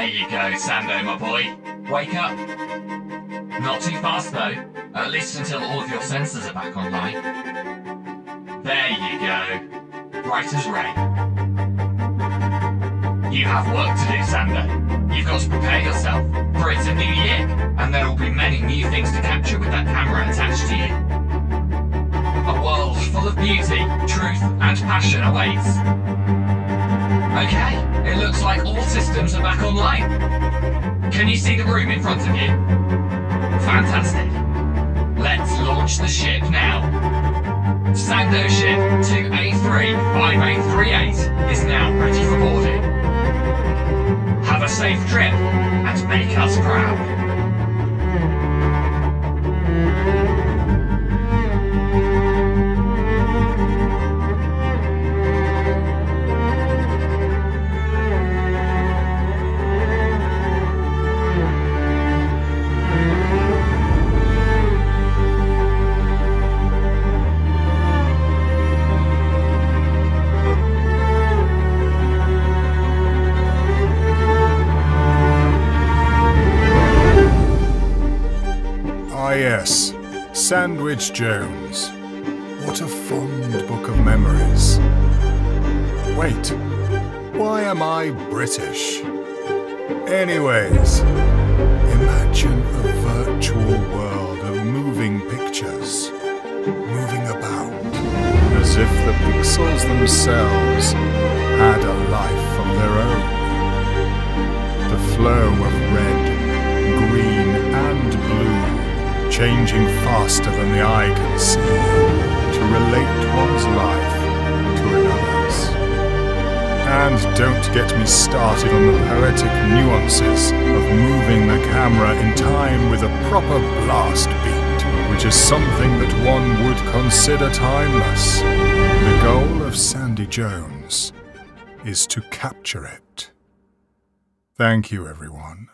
There you go, Sando, my boy. Wake up. Not too fast, though. At least until all of your sensors are back online. There you go. Bright as rain. You have work to do, Sando. You've got to prepare yourself, for it's a new year, and there will be many new things to capture with that camera attached to you. A world full of beauty, truth, and passion awaits. Okay, it looks like all systems are back online. Can you see the room in front of you? Fantastic. Let's launch the ship now. Sandwich Jones. What a fond book of memories. Wait, why am I British? Anyways, imagine a virtual world of moving pictures, moving about, as if the pixels themselves had a life of their own. The flow of red, green, and blue, changing faster than the eye can see, to relate one's life to another's. And don't get me started on the poetic nuances of moving the camera in time with a proper blast beat, which is something that one would consider timeless. The goal of Sandy Jones is to capture it. Thank you, everyone.